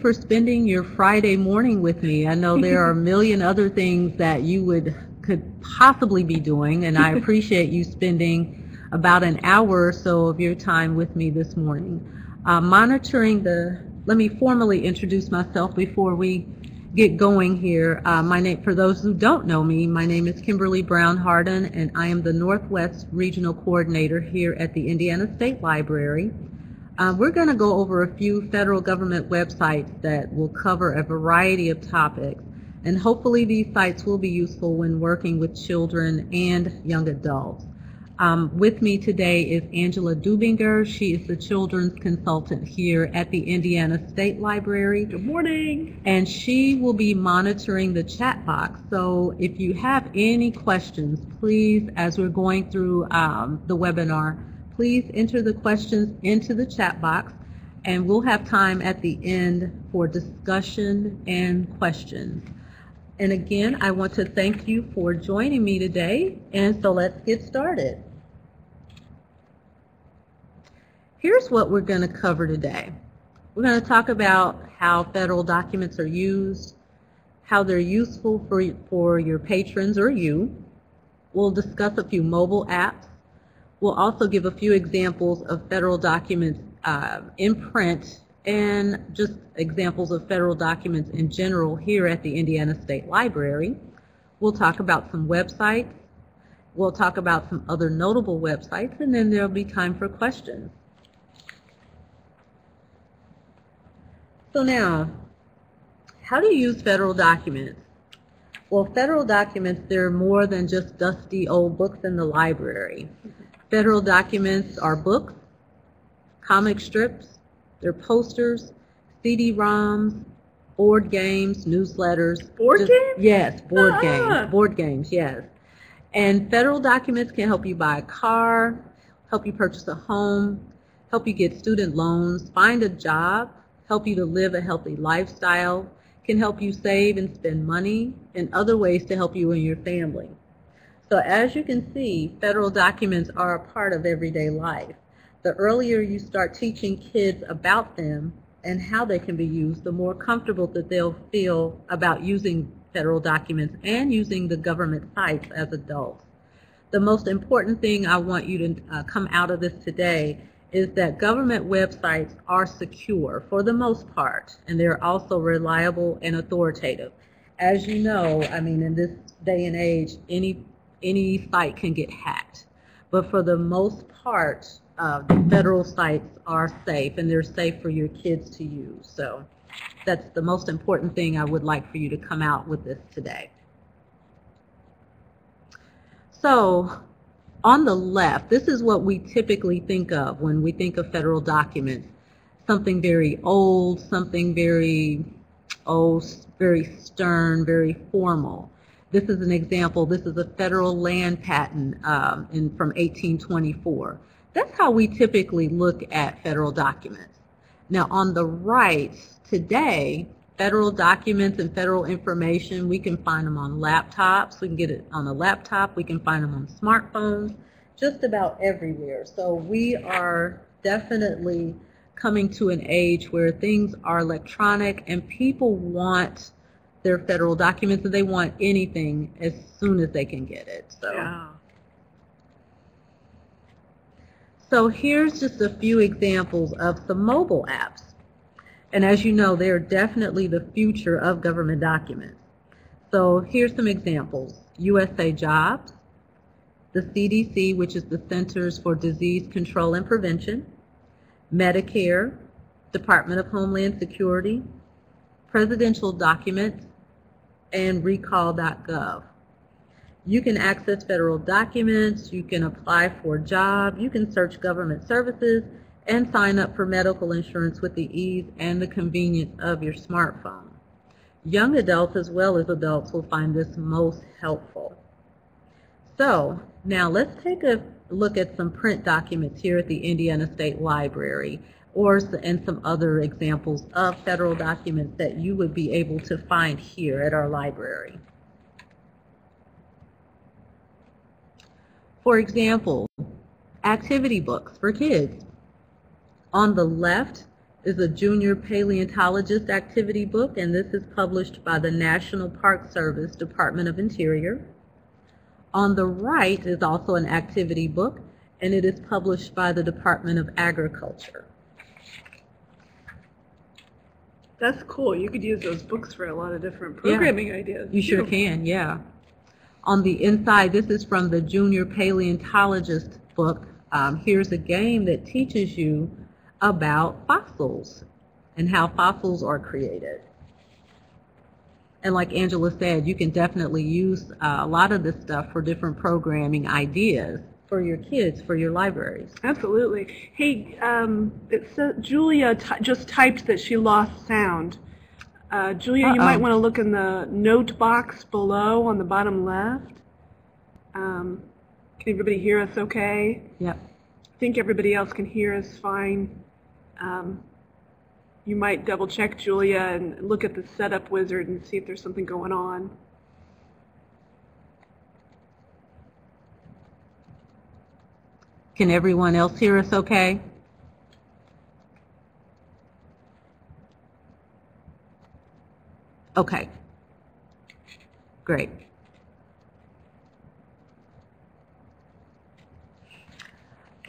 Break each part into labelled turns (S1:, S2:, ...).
S1: for spending your Friday morning with me. I know there are a million other things that you would could possibly be doing, and I appreciate you spending about an hour or so of your time with me this morning. Uh, monitoring the, let me formally introduce myself before we get going here. Uh, my name, for those who don't know me, my name is Kimberly Brown Harden, and I am the Northwest Regional Coordinator here at the Indiana State Library. Uh, we're going to go over a few federal government websites that will cover a variety of topics, and hopefully these sites will be useful when working with children and young adults. Um, with me today is Angela Dubinger. She is the children's consultant here at the Indiana State Library.
S2: Good morning.
S1: And she will be monitoring the chat box. So if you have any questions, please, as we're going through um, the webinar, please enter the questions into the chat box and we'll have time at the end for discussion and questions. And again, I want to thank you for joining me today. And so let's get started. Here's what we're going to cover today. We're going to talk about how federal documents are used, how they're useful for, for your patrons or you. We'll discuss a few mobile apps We'll also give a few examples of federal documents uh, in print and just examples of federal documents in general here at the Indiana State Library. We'll talk about some websites. We'll talk about some other notable websites, and then there'll be time for questions. So now, how do you use federal documents? Well, federal documents, they're more than just dusty old books in the library. Federal documents are books, comic strips, they're posters, CD-ROMs, board games, newsletters.
S2: Board
S1: Just,
S2: games?
S1: Yes, board
S2: Ah.
S1: games. Board games, yes. And federal documents can help you buy a car, help you purchase a home, help you get student loans, find a job, help you to live a healthy lifestyle, can help you save and spend money, and other ways to help you and your family. So as you can see, federal documents are a part of everyday life. The earlier you start teaching kids about them and how they can be used, the more comfortable that they'll feel about using federal documents and using the government sites as adults. The most important thing I want you to uh, come out of this today is that government websites are secure for the most part, and they're also reliable and authoritative. As you know, I mean, in this day and age, any any site can get hacked. But for the most part, uh, federal sites are safe and they're safe for your kids to use. So that's the most important thing I would like for you to come out with this today. So on the left, this is what we typically think of when we think of federal documents. Something very old, something very, oh, very stern, very formal. This is an example. This is a federal land patent um, in, from 1824. That's how we typically look at federal documents. Now on the right, today, federal documents and federal information, we can find them on laptops. We can get it on a laptop. We can find them on smartphones, just about everywhere. So we are definitely coming to an age where things are electronic and people want their federal documents and they want anything as soon as they can get it. So,
S2: Yeah.
S1: so here's just a few examples of some mobile apps. And as you know, they're definitely the future of government documents. So here's some examples. USA Jobs, the CDC, which is the Centers for Disease Control and Prevention, Medicare, Department of Homeland Security, presidential documents, and recall.gov. You can access federal documents, you can apply for a job, you can search government services, and sign up for medical insurance with the ease and the convenience of your smartphone. Young adults as well as adults will find this most helpful. So now let's take a look at some print documents here at the Indiana State Library or and some other examples of federal documents that you would be able to find here at our library. For example, activity books for kids. On the left, is a junior paleontologist activity book, and this is published by the National Park Service Department of Interior. On the right is also an activity book, and it is published by the Department of Agriculture.
S2: That's cool. You could use those books for a lot of different programming ideas.
S1: You sure can, yeah. On the inside, this is from the Junior Paleontologist book. Um, here's a game that teaches you about fossils and how fossils are created. And like Angela said, you can definitely use uh, a lot of this stuff for different programming ideas for your kids, for your libraries.
S2: Absolutely. Hey, um, Julia just typed that she lost sound. Uh, Julia, you
S1: Uh-oh.
S2: might want to look in the note box below on the bottom left. Um, can everybody hear us okay?
S1: Yep.
S2: I think everybody else can hear us fine. Um, you might double check Julia and look at the setup wizard and see if there's something going on.
S1: Can everyone else hear us okay? Okay. Great.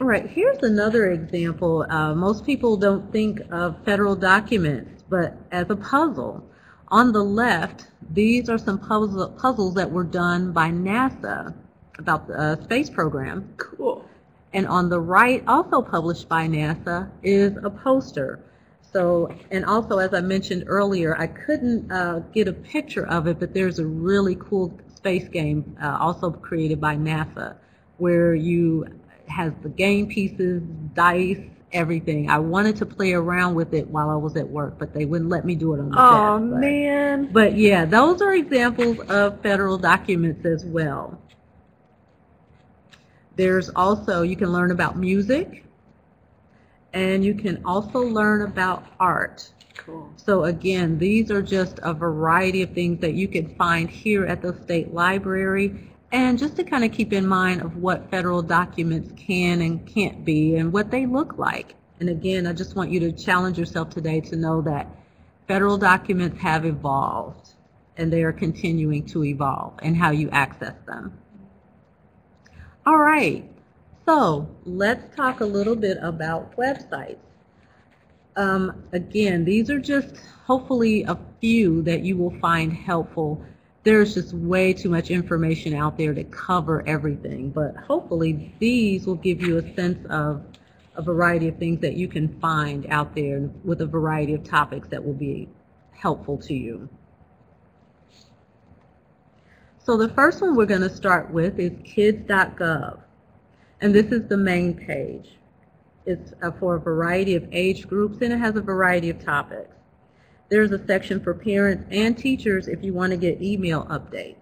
S1: All right, here's another example. Uh, most people don't think of federal documents, but as a puzzle. On the left, these are some puzzle, puzzles that were done by NASA about the uh, space program.
S2: Cool.
S1: And on the right, also published by NASA, is a poster. So, and also as I mentioned earlier, I couldn't uh, get a picture of it, but there's a really cool space game uh, also created by NASA where you has the game pieces, dice, everything. I wanted to play around with it while I was at work, but they wouldn't let me do it on the
S2: Oh,
S1: but-
S2: man.
S1: but yeah, those are examples of federal documents as well. There's also, you can learn about music, and you can also learn about art.
S2: Cool.
S1: So again, these are just a variety of things that you can find here at the state library. And just to kind of keep in mind of what federal documents can and can't be and what they look like. And again, I just want you to challenge yourself today to know that federal documents have evolved and they are continuing to evolve and how you access them. All right, so let's talk a little bit about websites. Um, again, these are just hopefully a few that you will find helpful. There's just way too much information out there to cover everything, but hopefully these will give you a sense of a variety of things that you can find out there with a variety of topics that will be helpful to you. So the first one we're going to start with is kids.gov, and this is the main page. It's uh, for a variety of age groups and it has a variety of topics. There's a section for parents and teachers if you want to get email updates.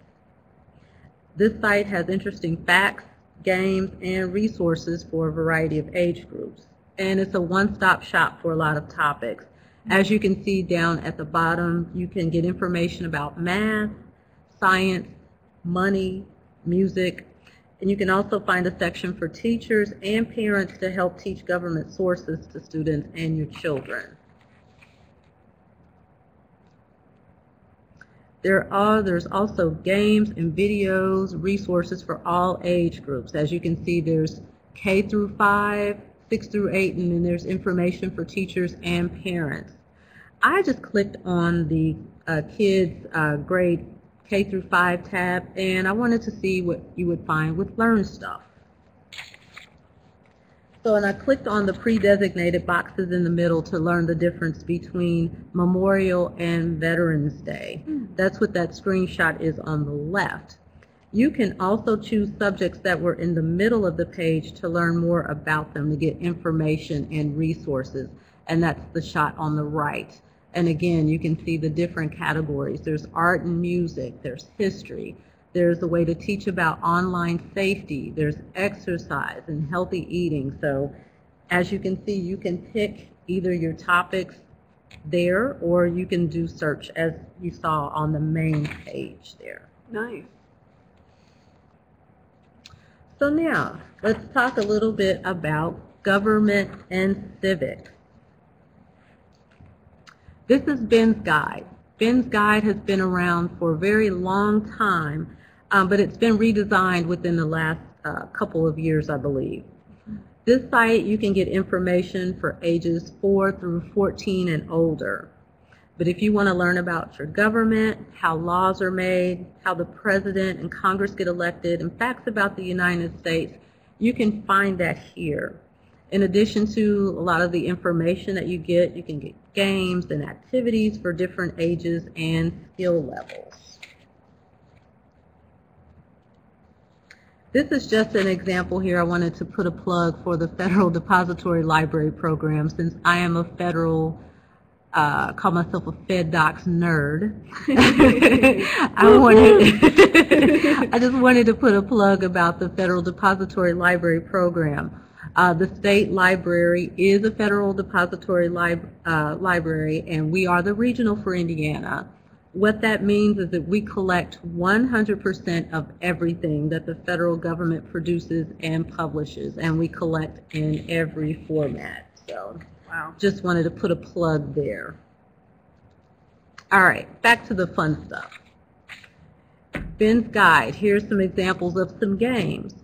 S1: This site has interesting facts, games, and resources for a variety of age groups. And it's a one-stop shop for a lot of topics. As you can see down at the bottom, you can get information about math, science, money, music, and you can also find a section for teachers and parents to help teach government sources to students and your children. There are, there's also games and videos, resources for all age groups. As you can see, there's K through 5, 6 through 8, and then there's information for teachers and parents. I just clicked on the uh, kids uh, grade K through 5 tab, and I wanted to see what you would find with Learn Stuff. So, and I clicked on the pre-designated boxes in the middle to learn the difference between Memorial and Veterans Day. Hmm. That's what that screenshot is on the left. You can also choose subjects that were in the middle of the page to learn more about them, to get information and resources, and that's the shot on the right. And again, you can see the different categories. There's art and music, there's history, there's a way to teach about online safety, there's exercise and healthy eating. So as you can see, you can pick either your topics there or you can do search as you saw on the main page there.
S2: Nice.
S1: So now, let's talk a little bit about government and civics. This is Ben's Guide. Ben's Guide has been around for a very long time, um, but it's been redesigned within the last uh, couple of years, I believe. This site, you can get information for ages 4 through 14 and older. But if you want to learn about your government, how laws are made, how the president and Congress get elected, and facts about the United States, you can find that here. In addition to a lot of the information that you get, you can get games and activities for different ages and skill levels. This is just an example here. I wanted to put a plug for the Federal Depository Library Program since I am a federal, uh, call myself a FedDocs nerd. I wanted, I just wanted to put a plug about the Federal Depository Library Program. Uh, the state library is a federal depository lib uh, library, and we are the regional for Indiana. What that means is that we collect 100% of everything that the federal government produces and publishes, and we collect in every format. So,
S2: Wow.
S1: just wanted to put a plug there. All right, back to the fun stuff. Ben's Guide. Here's some examples of some games.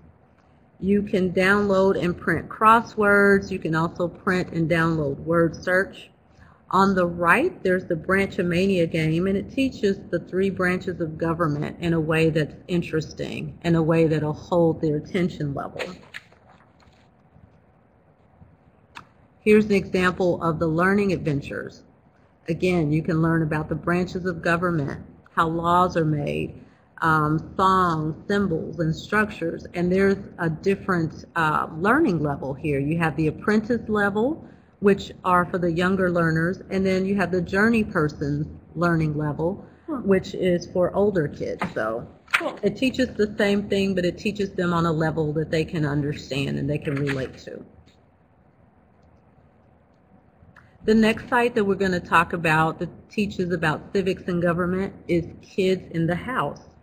S1: You can download and print crosswords. You can also print and download word search. On the right, there's the Branchomania game, and it teaches the three branches of government in a way that's interesting, in a way that'll hold their attention level. Here's an example of the learning adventures. Again, you can learn about the branches of government, how laws are made, um, songs, symbols, and structures. And there's a different uh, learning level here. You have the apprentice level, which are for the younger learners, and then you have the journey person's learning level,
S2: Huh.
S1: which is for older kids. So
S2: Cool.
S1: it teaches the same thing, but it teaches them on a level that they can understand and they can relate to. The next site that we're going to talk about that teaches about civics and government is Kids in the House.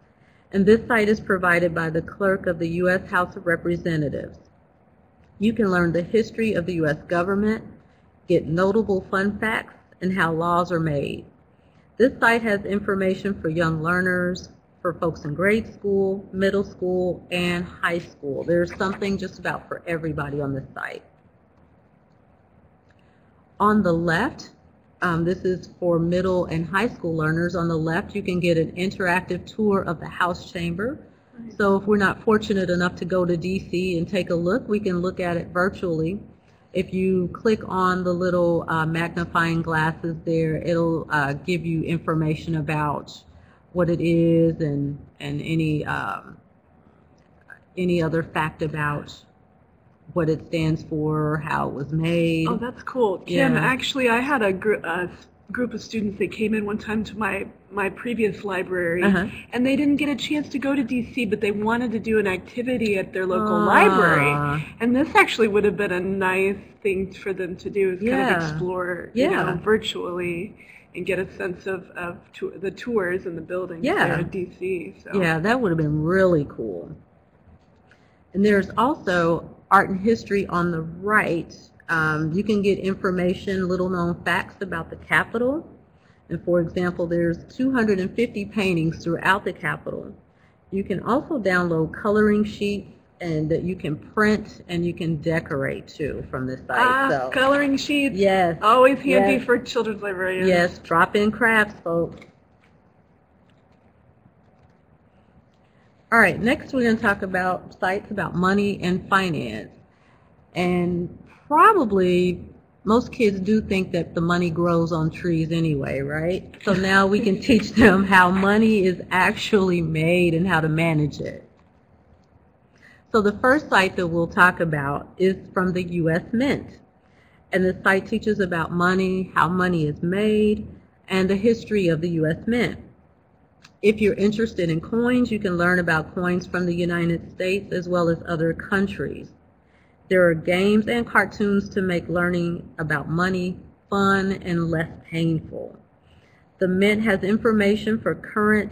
S1: And this site is provided by the clerk of the U.S. House of Representatives. You can learn the history of the U.S. government, get notable fun facts, and how laws are made. This site has information for young learners, for folks in grade school, middle school, and high school. There's something just about for everybody on this site. On the left, um, this is for middle and high school learners. On the left, you can get an interactive tour of the House chamber. So if we're not fortunate enough to go to DC and take a look, we can look at it virtually. If you click on the little uh, magnifying glasses there, it'll uh, give you information about what it is and and any um, any other fact about what it stands for, how it was made.
S2: Oh, that's cool. Kim,
S1: Yeah.
S2: actually, I had a, gr- a group of students that came in one time to my, my previous library,
S1: Uh-huh.
S2: and they didn't get a chance to go to DC, but they wanted to do an activity at their local
S1: Ah.
S2: library. And this actually would have been a nice thing for them to do, is kind of explore, you
S1: Yeah.
S2: know, virtually and get a sense of, of tou- the tours and the buildings
S1: Yeah.
S2: there at DC. So.
S1: Yeah, that would have been really cool. And there's also art and history on the right. Um, you can get information, little known facts about the Capitol. And for example, there's 250 paintings throughout the Capitol. You can also download coloring sheets and that you can print and you can decorate too from this site.
S2: Ah,
S1: so,
S2: coloring sheets.
S1: yes,
S2: Always handy
S1: Yes.
S2: for children's librarians.
S1: yes, drop in crafts, folks. All right, next we're going to talk about sites about money and finance. And probably most kids do think that the money grows on trees anyway, right? So now we can teach them how money is actually made and how to manage it. So the first site that we'll talk about is from the U.S. Mint. And the site teaches about money, how money is made, and the history of the U.S. Mint. If you're interested in coins, you can learn about coins from the United States as well as other countries. There are games and cartoons to make learning about money fun and less painful. The Mint has information for current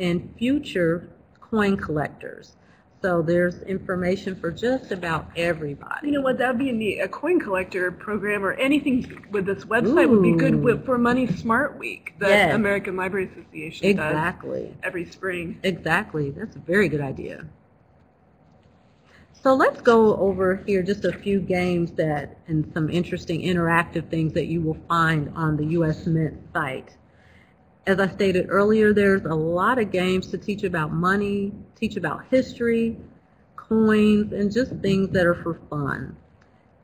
S1: and future coin collectors. So there's information for just about everybody.
S2: You know what? That'd be a neat. A coin collector program or anything with this website would be good with, for Money Smart Week that
S1: Yes.
S2: American Library Association
S1: Exactly.
S2: does every spring.
S1: Exactly. That's a very good idea. So let's go over here just a few games that and some interesting interactive things that you will find on the US Mint site. As I stated earlier, there's a lot of games to teach about money, teach about history, coins, and just things that are for fun.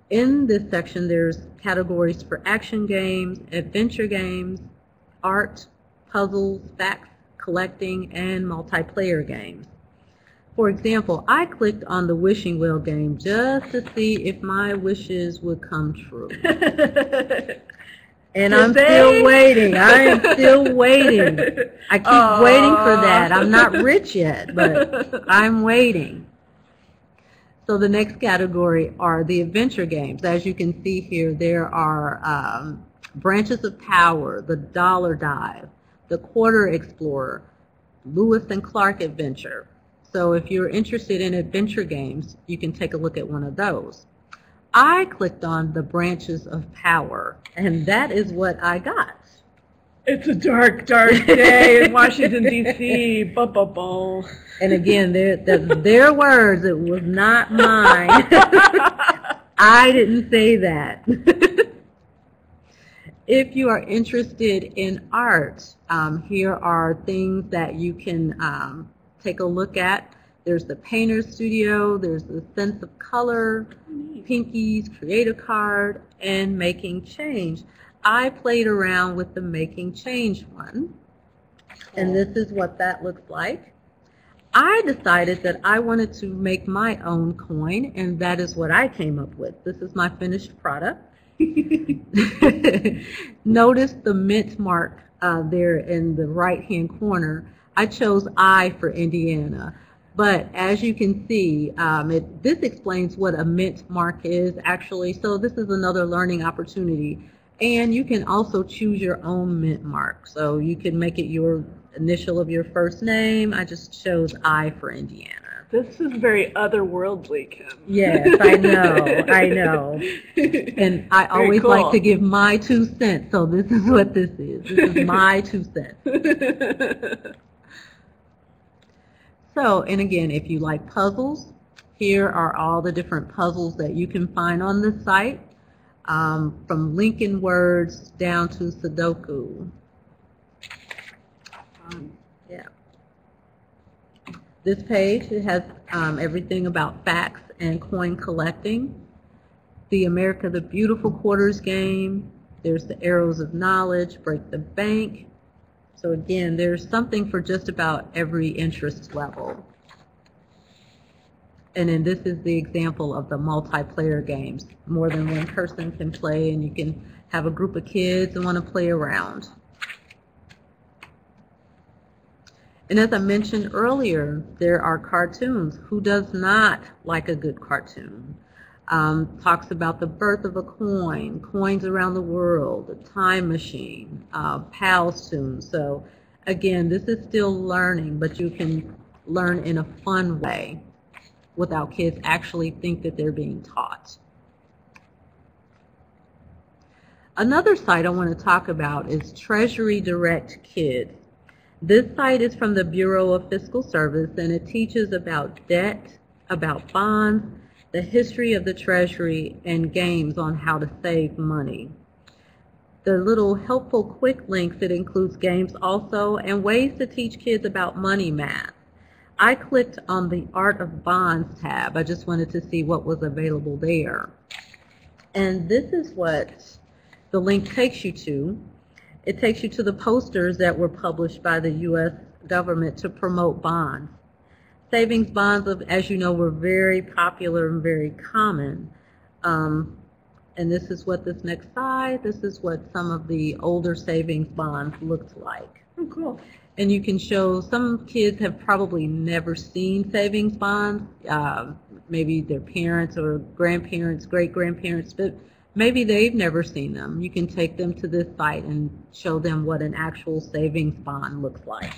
S1: In this section, there's categories for action games, adventure games, art, puzzles, facts, collecting, and multiplayer games. For example, I clicked on the wishing well game just to see if my wishes would come true. And
S2: Did
S1: I'm
S2: they?
S1: still waiting. I am still waiting. I keep waiting for that. I'm not rich yet, but I'm waiting. So the next category are the adventure games. As you can see here, there are um, Branches of Power, the Dollar Dive, the Quarter Explorer, Lewis and Clark Adventure. So if you're interested in adventure games, you can take a look at one of those. I clicked on the Branches of Power, and that is what I got.
S2: It's a dark, dark day in Washington D.C.
S1: And again, that's their words. It was not mine. I didn't say that. if you are interested in art, um, here are things that you can um, take a look at. There's the painter's Studio, there's the Sense of Color, Pinkies, Create a Card, and Making Change. I played around with the Making Change one, and this is what that looks like. I decided that I wanted to make my own coin, and that is what I came up with. This is my finished product. Notice the mint mark uh, there in the right-hand corner. I chose I for Indiana. But as you can see, um, it, this explains what a mint mark is actually. So this is another learning opportunity. And you can also choose your own mint mark. So you can make it your initial of your first name. I just chose I for Indiana.
S2: This is very otherworldly, Kim.
S1: Yes, I know, I know. And I
S2: Very
S1: always
S2: cool.
S1: like to give my two cents, so this is what this is. This is my two cents. So, and again, if you like puzzles, here are all the different puzzles that you can find on the site, um, from Lincoln Words down to Sudoku.
S2: Um,
S1: Yeah. This page it has um, everything about facts and coin collecting. The America the Beautiful Quarters game. There's the Arrows of Knowledge, Break the Bank. So again, there's something for just about every interest level. And then this is the example of the multiplayer games. More than one person can play and you can have a group of kids and want to play around. And as I mentioned earlier, there are cartoons. Who does not like a good cartoon? Um, talks about the birth of a coin, coins around the world, a time machine, uh, Pals tunes. So again, this is still learning, but you can learn in a fun way without kids actually think that they're being taught. Another site I want to talk about is Treasury Direct Kids. This site is from the Bureau of Fiscal Service and it teaches about debt, about bonds, the history of the Treasury, and games on how to save money. The little helpful quick links, it includes games also and ways to teach kids about money math. I clicked on the Art of Bonds tab. I just wanted to see what was available there. And this is what the link takes you to. It takes you to the posters that were published by the U.S. government to promote bonds. Savings bonds, as you know, were very popular and very common. Um, and this is what this next slide, this is what some of the older savings bonds looked like.
S2: oh, cool.
S1: And you can show some kids have probably never seen savings bonds, uh, maybe their parents or grandparents, great grandparents, but maybe they've never seen them. You can take them to this site and show them what an actual savings bond looks like.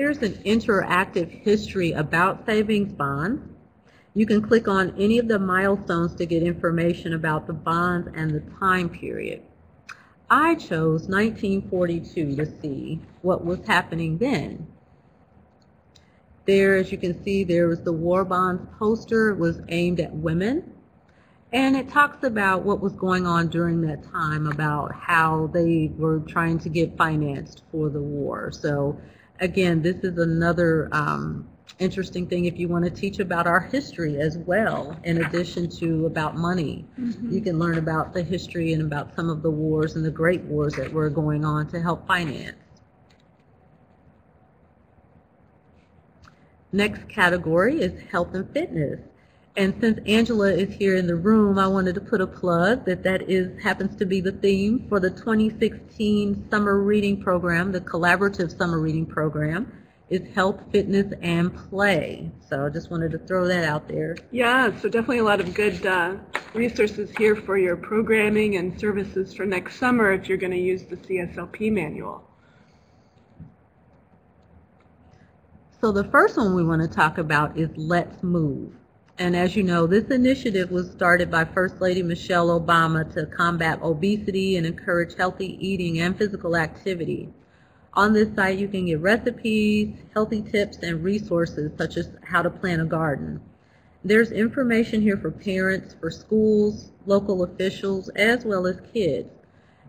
S1: Here's an interactive history about savings bonds. You can click on any of the milestones to get information about the bonds and the time period. I chose 1942 to see what was happening then. There, as you can see, there was the war bonds poster. It was aimed at women. And it talks about what was going on during that time, about how they were trying to get financed for the war. So again, this is another um, interesting thing if you want to teach about our history as well, in addition to about money.
S2: Mm-hmm.
S1: You can learn about the history and about some of the wars and the great wars that were going on to help finance. Next category is health and fitness. And since Angela is here in the room, I wanted to put a plug that that is happens to be the theme for the 2016 summer reading program, the collaborative summer reading program is health, fitness, and play. So I just wanted to throw that out there.
S2: Yeah, so definitely a lot of good uh, resources here for your programming and services for next summer if you're going to use the CSLP manual.
S1: So the first one we want to talk about is Let's Move. And as you know, this initiative was started by First Lady Michelle Obama to combat obesity and encourage healthy eating and physical activity. On this site, you can get recipes, healthy tips, and resources such as how to plant a garden. There's information here for parents, for schools, local officials, as well as kids.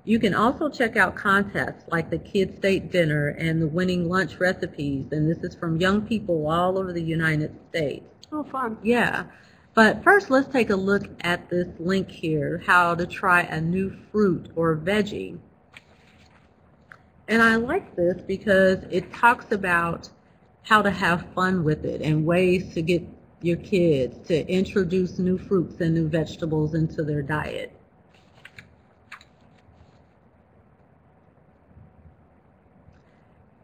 S1: You can also check out contests like the Kids State Dinner and the Winning Lunch Recipes, and this is from young people all over the United States.
S2: Oh, fun.
S1: Yeah. But first, let's take a look at this link here, how to try a new fruit or veggie. And I like this because it talks about how to have fun with it and ways to get your kids to introduce new fruits and new vegetables into their diet.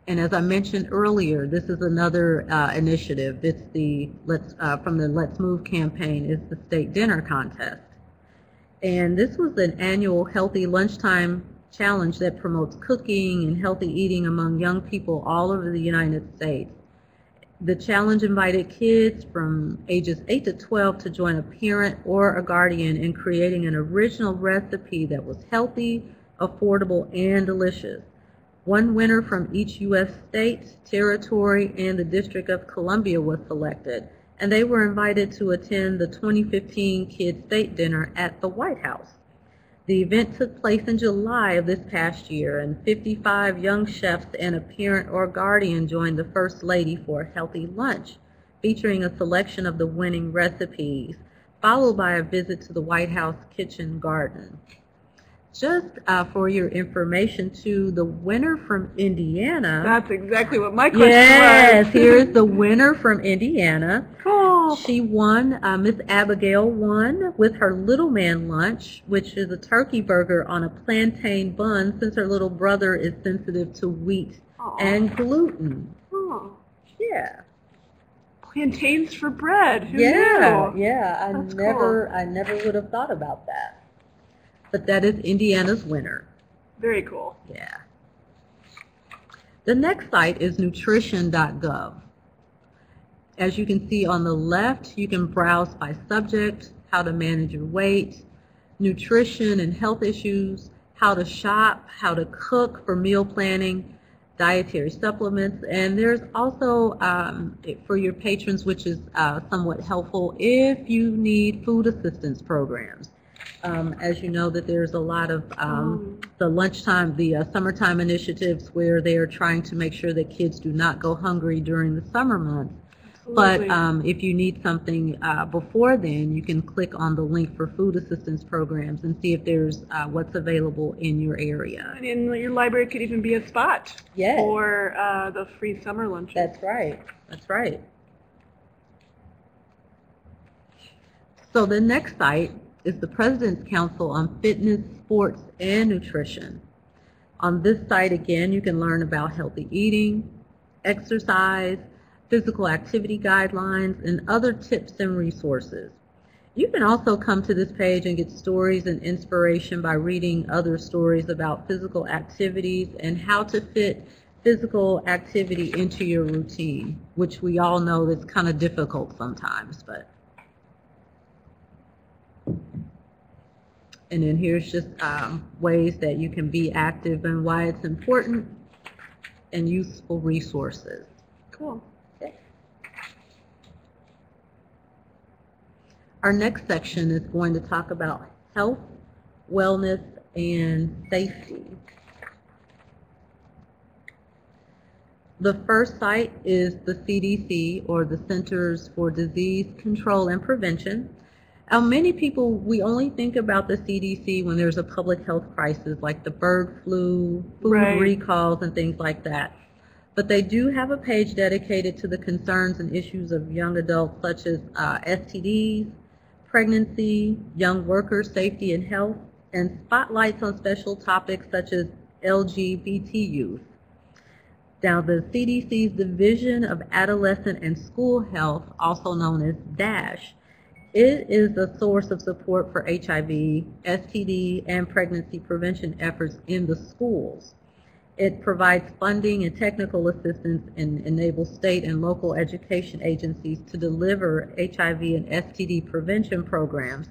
S1: And as I mentioned earlier, this is another uh, initiative. It's the Let's uh, from the Let's Move campaign is the state dinner contest. And this was an annual healthy lunchtime challenge that promotes cooking and healthy eating among young people all over the United States. The challenge invited kids from ages 8 to 12 to join a parent or a guardian in creating an original recipe that was healthy, affordable, and delicious. One winner from each U.S. state, territory, and the District of Columbia was selected, and they were invited to attend the 2015 Kids State Dinner at the White House. The event took place in July of this past year, and 55 young chefs and a parent or guardian joined the First Lady for a healthy lunch, featuring a selection of the winning recipes, followed by a visit to the White House kitchen garden just uh, for your information to the winner from Indiana.
S2: That's exactly what my question
S1: yes,
S2: was.
S1: here's the winner from Indiana.
S2: Cool.
S1: She won, uh, Miss Abigail won with her little man lunch, which is a turkey burger on a plantain bun since her little brother is sensitive to wheat
S2: Aw.
S1: and gluten.
S2: Oh,
S1: Yeah.
S2: plantains for bread. Who
S1: yeah,
S2: knew?
S1: yeah. I
S2: That's
S1: never I never would have thought about that. But that is Indiana's winner.
S2: Very cool.
S1: Yeah. The next site is nutrition.gov. As you can see on the left, you can browse by subject, how to manage your weight, nutrition and health issues, how to shop, how to cook for meal planning, dietary supplements, and there's also um, for your patrons, which is uh, somewhat helpful if you need food assistance programs. Um, as you know, that there's a lot of um, the lunchtime, the uh, summertime initiatives where they are trying to make sure that kids do not go hungry during the summer months. But um, if you need something uh, before then, you can click on the link for food assistance programs and see if there's uh, what's available in your area.
S2: And in your library could even be a spot
S1: Yes.
S2: for uh, the free summer lunches.
S1: That's right. That's right. So the next site is the President's Council on Fitness, Sports, and Nutrition. On this site, again, you can learn about healthy eating, exercise, physical activity guidelines, and other tips and resources. You can also come to this page and get stories and inspiration by reading other stories about physical activities and how to fit physical activity into your routine, which we all know is kind of difficult sometimes, but. And then here's just um, ways that you can be active and why it's important and useful resources.
S2: Cool.
S1: Our next section is going to talk about health, wellness, and safety. The first site is the CDC, or the Centers for Disease Control and Prevention. Now, many people, we only think about the CDC when there's a public health crisis, like the bird flu, food
S2: Right.
S1: recalls, and things like that. But they do have a page dedicated to the concerns and issues of young adults, such as uh, STDs, pregnancy, young worker safety and health, and spotlights on special topics such as LGBT youth. Now, the CDC's Division of Adolescent and School Health, also known as DASH, it is a source of support for HIV, STD, and pregnancy prevention efforts in the schools. It provides funding and technical assistance and enables state and local education agencies to deliver HIV and STD prevention programs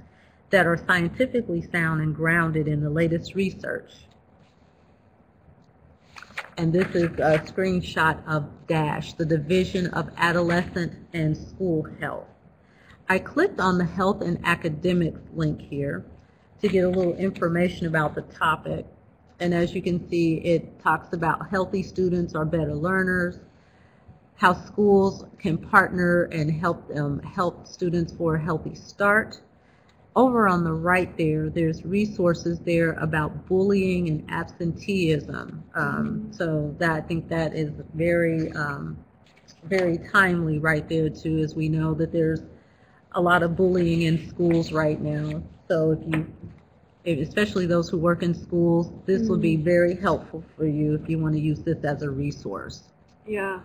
S1: that are scientifically sound and grounded in the latest research. And this is a screenshot of DASH, the Division of Adolescent and School Health. I clicked on the Health and Academics link here to get a little information about the topic. And as you can see, it talks about healthy students are better learners, how schools can partner and help them help students for a healthy start. Over on the right there, there's resources there about bullying and absenteeism. Um, so that I think that is very, um, very timely right there too, as we know that there's a lot of bullying in schools right now. So if you, especially those who work in schools, this will be very helpful for you if you want to use this as a resource.
S2: Yeah.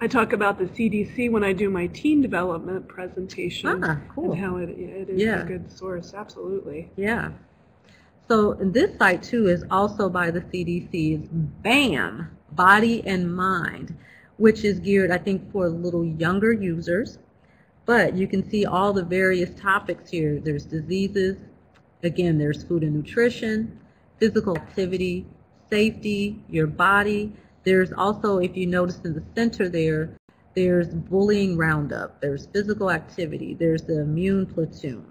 S2: I talk about the CDC when I do my teen development presentation.
S1: Ah, cool.
S2: And how it, it is
S1: Yeah.
S2: a good source, absolutely.
S1: Yeah. So this site too is also by the CDC's BAM, Body and Mind, which is geared, I think, for a little younger users. But you can see all the various topics here. There's diseases, again, there's food and nutrition, physical activity, safety, your body. There's also, if you notice in the center there, there's bullying roundup, there's physical activity, there's the immune platoon.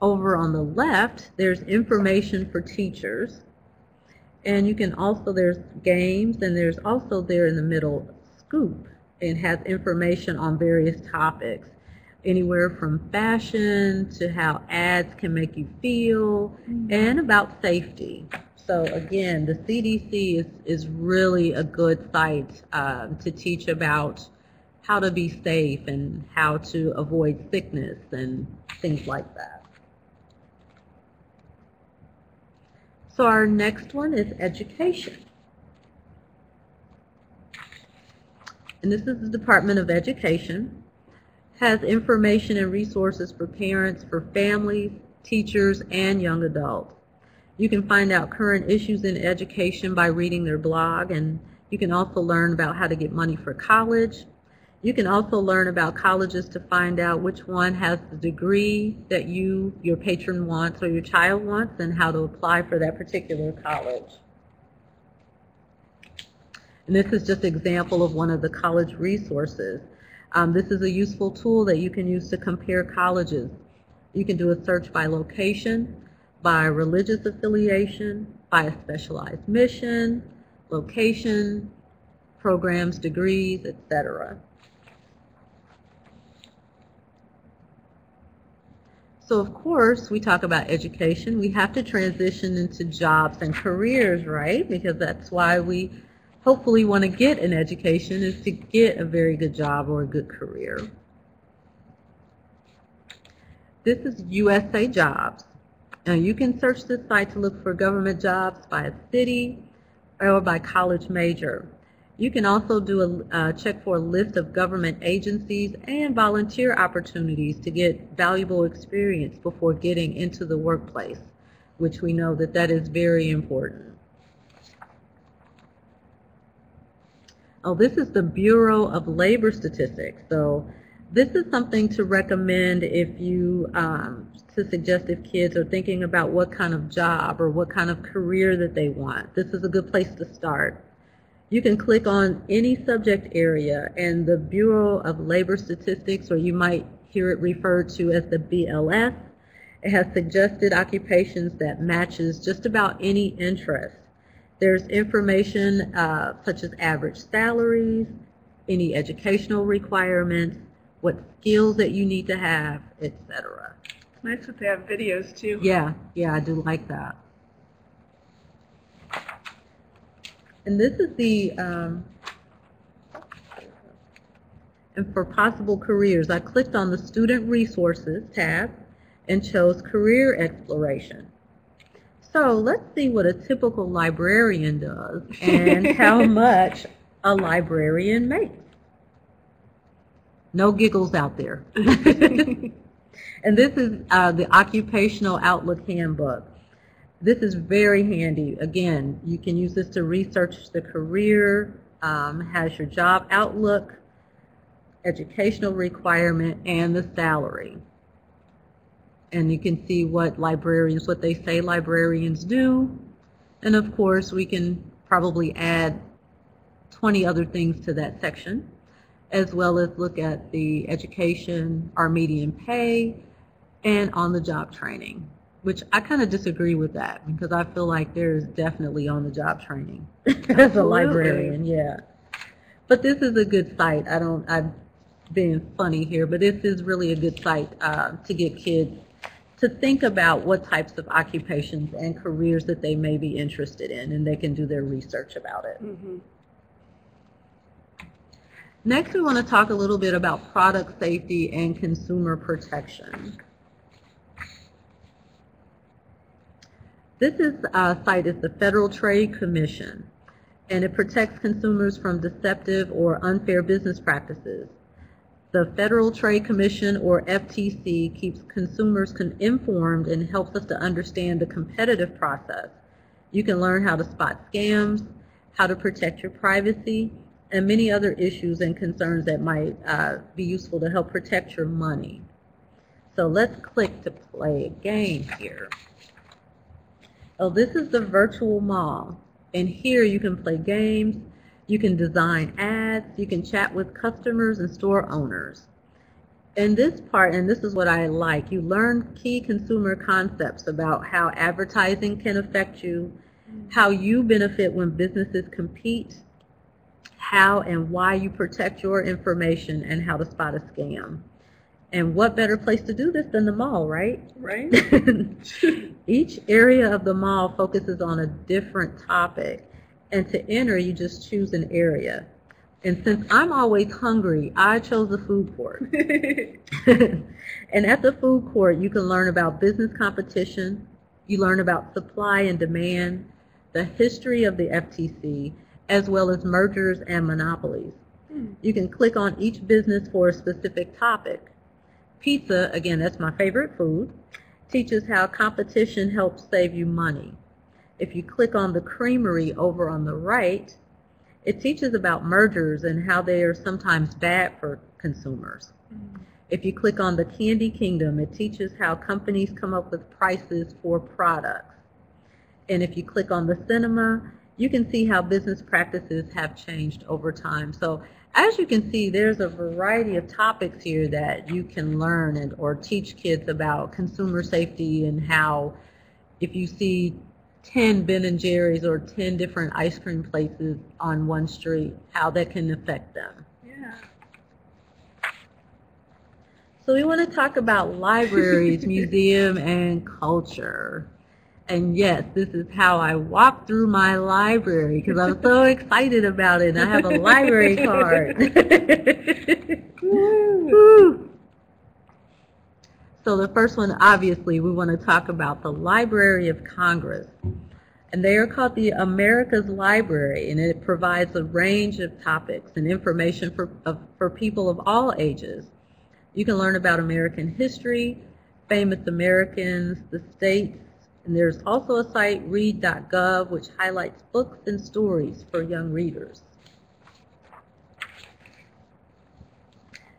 S1: Over on the left, there's information for teachers. And you can also, there's games, and there's also there in the middle, Scoop, and has information on various topics, anywhere from fashion to how ads can make you feel, and about safety. So again, the CDC is, is really a good site um, to teach about how to be safe and how to avoid sickness and things like that. So our next one is education. And this is the Department of Education. Has information and resources for parents, for families, teachers, and young adults. You can find out current issues in education by reading their blog, and you can also learn about how to get money for college. You can also learn about colleges to find out which one has the degree that you, your patron wants or your child wants and how to apply for that particular college. And this is just an example of one of the college resources. Um, this is a useful tool that you can use to compare colleges. You can do a search by location, by religious affiliation, by a specialized mission, location, programs, degrees, etc. So of course, we talk about education. We have to transition into jobs and careers, right? Because that's why we hopefully want to get an education is to get a very good job or a good career. This is USA Jobs. Now you can search this site to look for government jobs by a city or by college major. You can also do a uh, check for a list of government agencies and volunteer opportunities to get valuable experience before getting into the workplace. which we know that that is very important. Oh, this is the Bureau of Labor Statistics. So this is something to recommend if you, um, to suggest if kids are thinking about what kind of job or what kind of career that they want. This is a good place to start. You can click on any subject area and the Bureau of Labor Statistics, or you might hear it referred to as the BLS, it has suggested occupations that matches just about any interest. There's information uh, such as average salaries, any educational requirements, what skills that you need to have, etc.
S2: Nice that they have videos too.
S1: Yeah, yeah, I do like that. And this is the, um, and for possible careers, I clicked on the Student Resources tab and chose Career Exploration. So let's see what a typical librarian does and how much a librarian makes. No giggles out there. and this is uh, the Occupational Outlook Handbook. This is very handy. Again, you can use this to research the career, um, has your job outlook, educational requirement, and the salary and you can see what librarians, what they say librarians do. And of course, we can probably add 20 other things to that section, as well as look at the education, our median pay, and on-the-job training, which I kind of disagree with that because I feel like there's definitely on-the-job training as a librarian, yeah. But this is a good site. I don't, I'm being funny here, but this is really a good site uh, to get kids to think about what types of occupations and careers that they may be interested in, and they can do their research about it.
S2: Mm-hmm.
S1: Next, we want to talk a little bit about product safety and consumer protection. This is, uh, site is the Federal Trade Commission, and it protects consumers from deceptive or unfair business practices. The Federal Trade Commission, or FTC, keeps consumers informed and helps us to understand the competitive process. You can learn how to spot scams, how to protect your privacy, and many other issues and concerns that might uh, be useful to help protect your money. So let's click to play a game here. Oh, this is the virtual mall. And here you can play games, you can design ads. You can chat with customers and store owners. In this part, and this is what I like, you learn key consumer concepts about how advertising can affect you, how you benefit when businesses compete, how and why you protect your information, and how to spot a scam. And what better place to do this than the mall, right?
S2: Right.
S1: Each area of the mall focuses on a different topic and to enter, you just choose an area. And since I'm always hungry, I chose the food court. and at the food court, you can learn about business competition, you learn about supply and demand, the history of the FTC, as well as mergers and monopolies. Hmm. You can click on each business for a specific topic. Pizza, again, that's my favorite food, teaches how competition helps save you money. If you click on the creamery over on the right, it teaches about mergers and how they are sometimes bad for consumers. Mm-hmm. If you click on the Candy Kingdom, it teaches how companies come up with prices for products. And if you click on the cinema, you can see how business practices have changed over time. So as you can see, there's a variety of topics here that you can learn and or teach kids about consumer safety and how if you see 10 Ben and Jerry's or 10 different ice cream places on one street, how that can affect them.
S2: Yeah.
S1: So we want to talk about libraries, museum, and culture. And yes, this is how I walk through my library because I'm so excited about it. And I have a library card. So the first one, obviously, we want to talk about the Library of Congress. And they are called the America's Library, and it provides a range of topics and information for, of, for people of all ages. You can learn about American history, famous Americans, the states And there's also a site, read.gov, which highlights books and stories for young readers.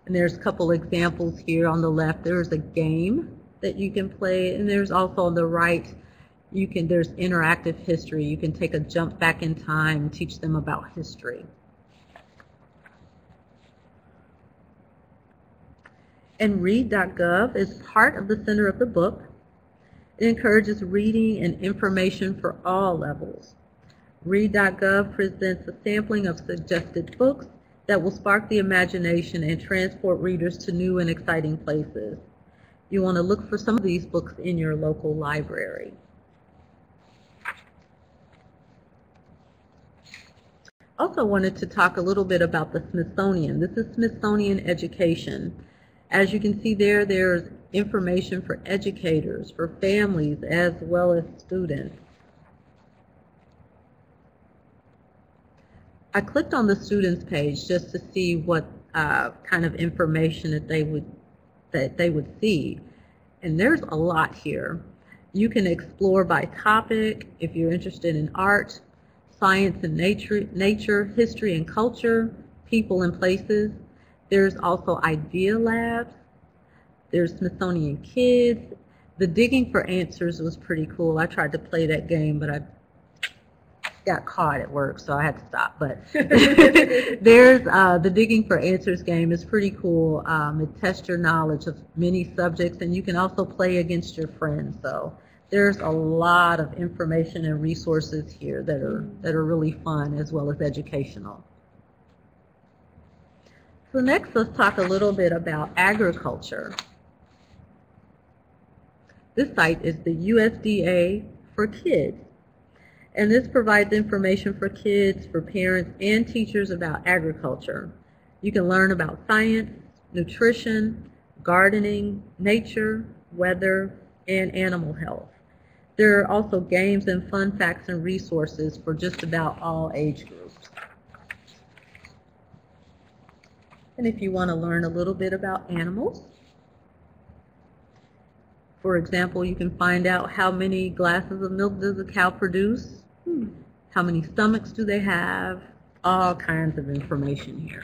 S1: And there's a couple examples here on the left. There's a game that you can play, and there's also on the right, you can there's interactive history. You can take a jump back in time and teach them about history. And read.gov is part of the center of the book. It encourages reading and information for all levels. Read.gov presents a sampling of suggested books that will spark the imagination and transport readers to new and exciting places. You want to look for some of these books in your local library. Also wanted to talk a little bit about the Smithsonian. This is Smithsonian Education. As you can see there, there's information for educators, for families, as well as students. I clicked on the students page just to see what uh, kind of information that they would that they would see. And there's a lot here. You can explore by topic if you're interested in art, science and nature, nature, history and culture, people and places. There's also idea labs. There's Smithsonian Kids. The digging for answers was pretty cool. I tried to play that game, but I got caught at work, so I had to stop. But there's uh, the Digging for Answers game is pretty cool. Um, it tests your knowledge of many subjects, and you can also play against your friends. So there's a lot of information and resources here that are that are really fun as well as educational. So next, let's talk a little bit about agriculture. This site is the USDA for Kids. And this provides information for kids, for parents, and teachers about agriculture. You can learn about science, nutrition, gardening, nature, weather, and animal health. There are also games and fun facts and resources for just about all age groups. And if you want to learn a little bit about animals, for example, you can find out how many glasses of milk does a cow produce, hmm. how many stomachs do they have, all kinds of information here.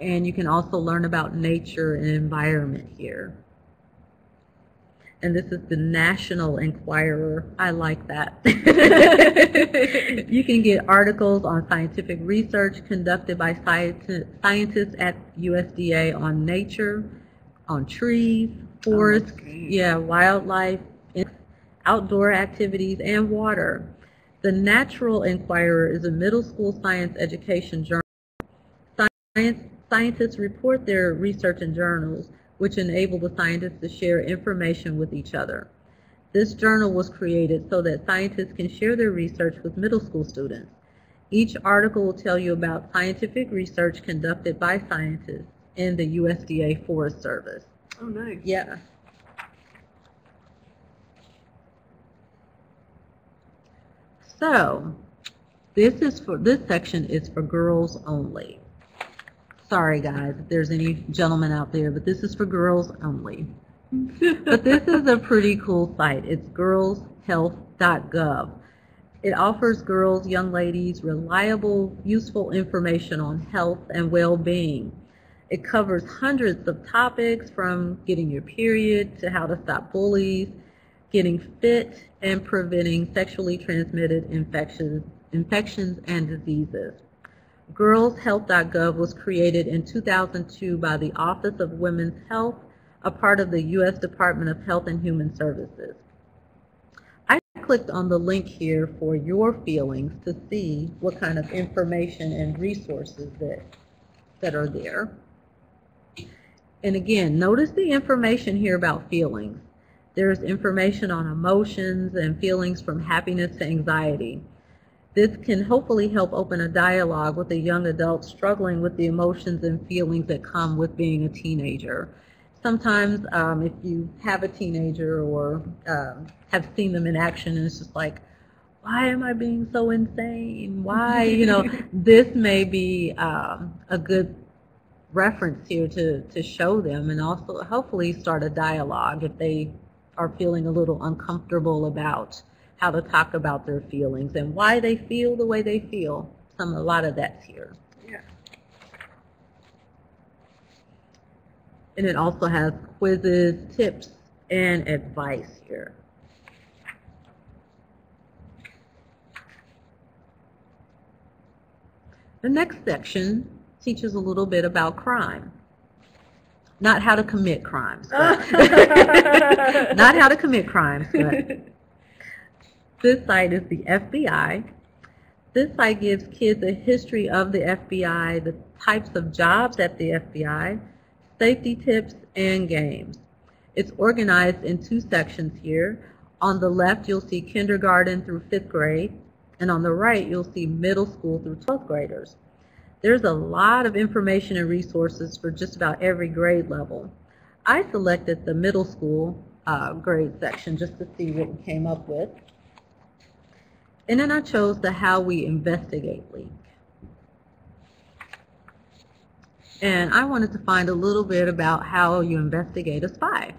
S1: And you can also learn about nature and environment here. And this is the National Enquirer. I like that. you can get articles on scientific research conducted by scientists at USDA on nature, on trees, oh, forests, oh, yeah, wildlife, outdoor activities, and water. The Natural Inquirer is a middle school science education journal. Science, scientists report their research in journals, which enable the scientists to share information with each other. This journal was created so that scientists can share their research with middle school students. Each article will tell you about scientific research conducted by scientists in the USDA Forest Service.
S2: Oh, nice.
S1: Yeah. So, this is for this section is for girls only. Sorry guys, if there's any gentlemen out there, but this is for girls only. but this is a pretty cool site. It's girlshealth.gov. It offers girls, young ladies, reliable, useful information on health and well-being. It covers hundreds of topics from getting your period to how to stop bullies, getting fit, and preventing sexually transmitted infections, infections and diseases. GirlsHealth.gov was created in 2002 by the Office of Women's Health, a part of the U.S. Department of Health and Human Services. I clicked on the link here for your feelings to see what kind of information and resources that, that are there. And again, notice the information here about feelings. There's information on emotions and feelings from happiness to anxiety. This can hopefully help open a dialogue with a young adult struggling with the emotions and feelings that come with being a teenager. Sometimes um, if you have a teenager or um, have seen them in action and it's just like, why am I being so insane? Why, you know, this may be um, a good reference here to, to show them and also hopefully start a dialogue if they are feeling a little uncomfortable about how to talk about their feelings and why they feel the way they feel. Some a lot of that's here.
S2: Yeah.
S1: And it also has quizzes, tips, and advice here. The next section teaches a little bit about crime. Not how to commit crimes. Not how to commit crimes, but this site is the FBI. This site gives kids a history of the FBI, the types of jobs at the FBI, safety tips, and games. It's organized in two sections here. On the left, you'll see kindergarten through fifth grade, and on the right, you'll see middle school through 12th graders. There's a lot of information and resources for just about every grade level. I selected the middle school uh, grade section just to see what we came up with. And then I chose the How We Investigate link. And I wanted to find a little bit about how you investigate a spy.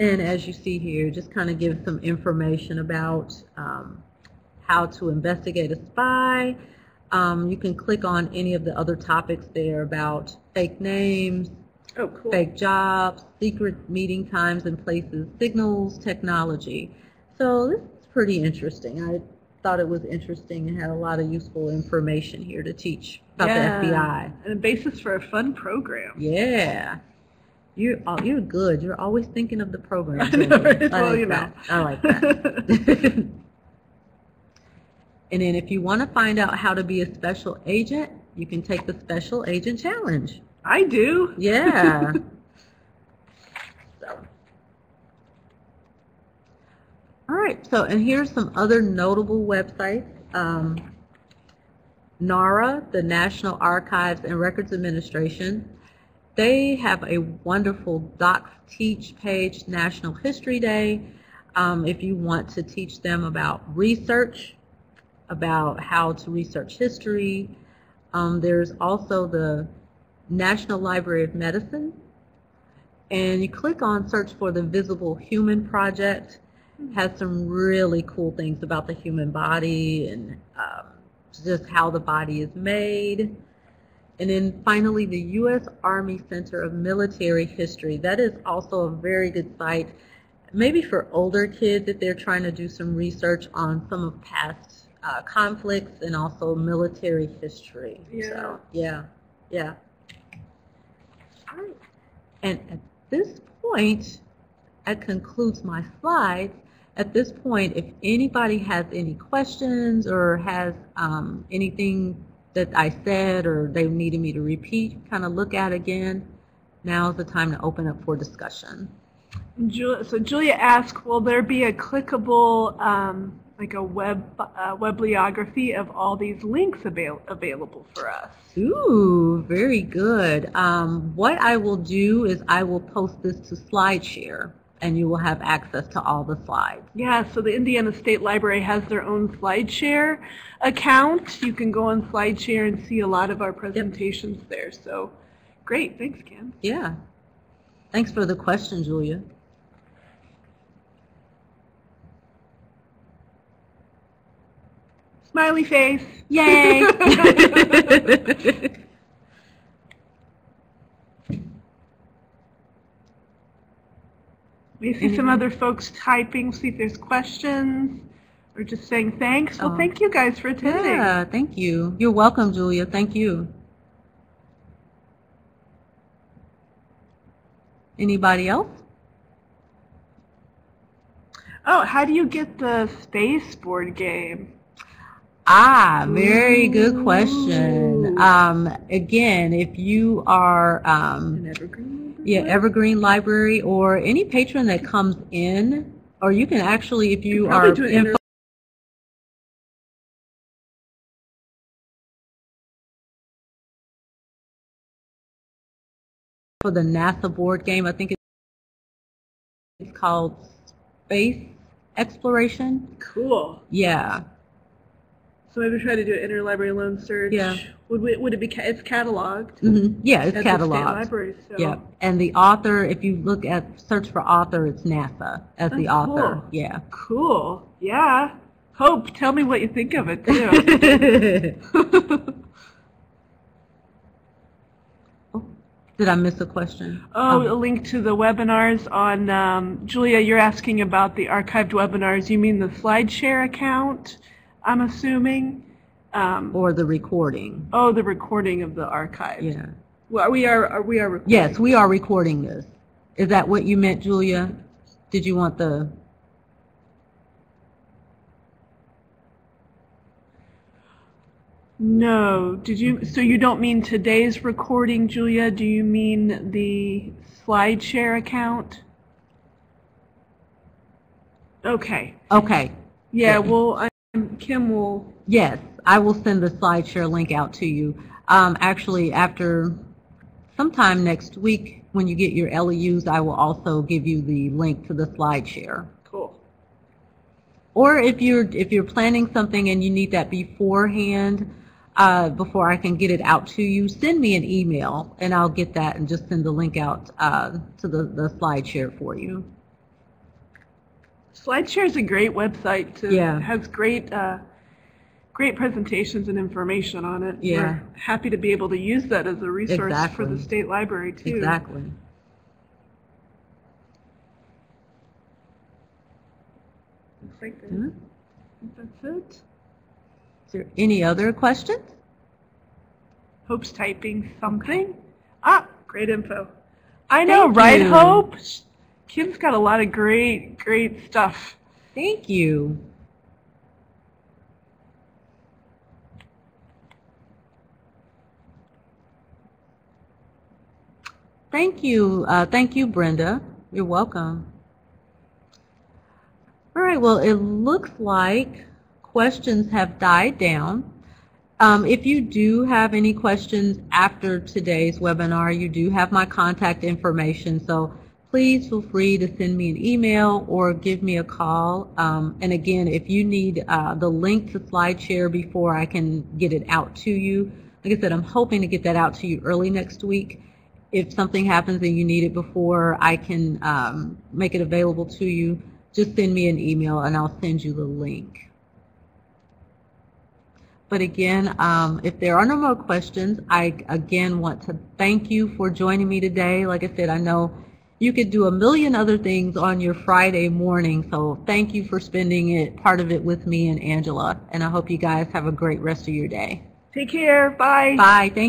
S1: And as you see here, just kind of give some information about um, how to investigate a spy. Um, you can click on any of the other topics there about fake names,
S2: Oh, cool.
S1: fake jobs, secret meeting times and places, signals, technology. So this is pretty interesting. I thought it was interesting and had a lot of useful information here to teach about
S2: Yeah.
S1: the FBI.
S2: And a basis for a fun program.
S1: Yeah. You're, you're good. You're always thinking of the program.
S2: I know, right?
S1: I
S2: Well,
S1: like
S2: you know.
S1: I like that. and then if you want to find out how to be a special agent, you can take the Special Agent Challenge.
S2: I do.
S1: Yeah. All right. So, and here's some other notable websites. Um, NARA, the National Archives and Records Administration, they have a wonderful Doc Teach page, National History Day. Um, if you want to teach them about research, about how to research history. Um, there's also the National Library of Medicine. And you click on search for the Visible Human Project. Has some really cool things about the human body and um, just how the body is made. And then finally, the U.S. Army Center of Military History. That is also a very good site, maybe for older kids if they're trying to do some research on some of past uh, conflicts and also military history.
S2: Yeah.
S1: So, yeah, yeah. All right. And at this point, that concludes my slides. At this point, if anybody has any questions or has um, anything that I said or they needed me to repeat, kind of look at again, now is the time to open up for discussion.
S2: So Julia asked, will there be a clickable, um, like a web uh, bibliography of all these links avail- available for us?
S1: Ooh, very good. Um, what I will do is I will post this to SlideShare, and you will have access to all the slides.
S2: Yeah, so the Indiana State Library has their own SlideShare account. You can go on SlideShare and see a lot of our presentations there. So great, thanks, Ken.
S1: Yeah. Thanks for the question, Julia.
S2: Smiley face.
S1: Yay!
S2: We see some other folks typing, see if there's questions or just saying thanks. Well,
S1: Oh.
S2: thank you guys for attending.
S1: yeah, thank you. You're welcome, Julia. Thank you. Anybody else?
S2: Oh, how do you get the space board game?
S1: Ah, very good question. Um, again, if you are um,
S2: An evergreen?
S1: Yeah, Evergreen Library or any patron that comes in, or you can actually, if you are
S2: do it
S1: in
S2: inter-
S1: for the NASA board game, I think it's called Space Exploration.
S2: Cool.
S1: Yeah,
S2: So maybe try to do an interlibrary loan search.
S1: Yeah.
S2: Would we, would it be ca- it's cataloged
S1: Mm-hmm. Yeah, it's
S2: at the state
S1: cataloged.
S2: library? So
S1: Yeah, and the author, if you look at, search for author, it's NASA as the author.
S2: cool.
S1: Yeah.
S2: cool. Yeah. Hope, tell me what you think of it too.
S1: Did I miss a question?
S2: oh, a link to the webinars on um, Julia. You're asking about the archived webinars. You mean the SlideShare account? I'm assuming. Um,
S1: Or the recording?
S2: oh, the recording of the archive.
S1: Yeah.
S2: Well, we are. are we are recording.
S1: Yes, we are recording this. Is that what you meant, Julia? Did you want the,
S2: No. Did you? So you don't mean today's recording, Julia? Do you mean the SlideShare account? Okay.
S1: okay,
S2: Yeah. Well, I'm, Kim will.
S1: yes, I will send the SlideShare link out to you. Um, actually, after sometime next week, when you get your LEUs, I will also give you the link to the SlideShare.
S2: Cool.
S1: Or if you're if you're planning something and you need that beforehand, uh, before I can get it out to you, send me an email and I'll get that and just send the link out uh, to the the SlideShare for you.
S2: SlideShare is a great website. To,
S1: Yeah.
S2: Has great, uh, great presentations and information on it.
S1: Yeah.
S2: We're happy to be able to use that as a resource for the state library too.
S1: Exactly.
S2: Looks like that-
S1: Mhm.
S2: that's it.
S1: Is there any other questions?
S2: Hope's typing something. Ah, great info. I know,
S1: Thank
S2: right,
S1: you.
S2: Hope? Kim's got a lot of great, great stuff.
S1: Thank you. Thank you. Uh, thank you, Brenda. You're welcome. All right. Well, it looks like questions have died down. Um, if you do have any questions after today's webinar, you do have my contact information. So please feel free to send me an email or give me a call. Um, and again, if you need uh, the link to SlideShare before I can get it out to you, like I said, I'm hoping to get that out to you early next week. If something happens and you need it before I can um, make it available to you, just send me an email and I'll send you the link. But again, um, if there are no more questions, I again want to thank you for joining me today. Like I said, I know you could do a million other things on your Friday morning, so thank you for spending it, part of it with me and Angela. And I hope you guys have a great rest of your day.
S2: Take care. Bye.
S1: Bye. Thank